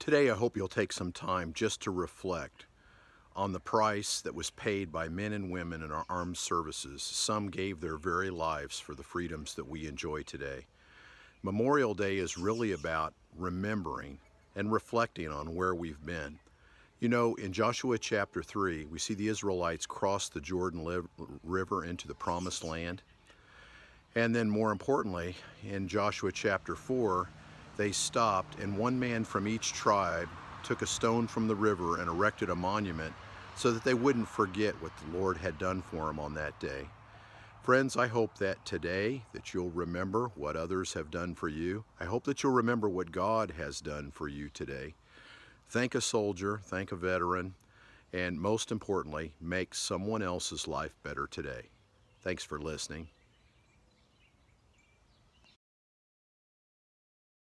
Today I hope you'll take some time just to reflect on the price that was paid by men and women in our armed services. Some gave their very lives for the freedoms that we enjoy today. Memorial Day is really about remembering and reflecting on where we've been. You know, in Joshua chapter 3, we see the Israelites cross the Jordan River into the Promised Land. And then more importantly, in Joshua chapter 4, they stopped and one man from each tribe took a stone from the river and erected a monument so that they wouldn't forget what the Lord had done for them on that day. Friends, I hope that today that you'll remember what others have done for you. I hope that you'll remember what God has done for you today. Thank a soldier, thank a veteran, and most importantly, make someone else's life better today. Thanks for listening.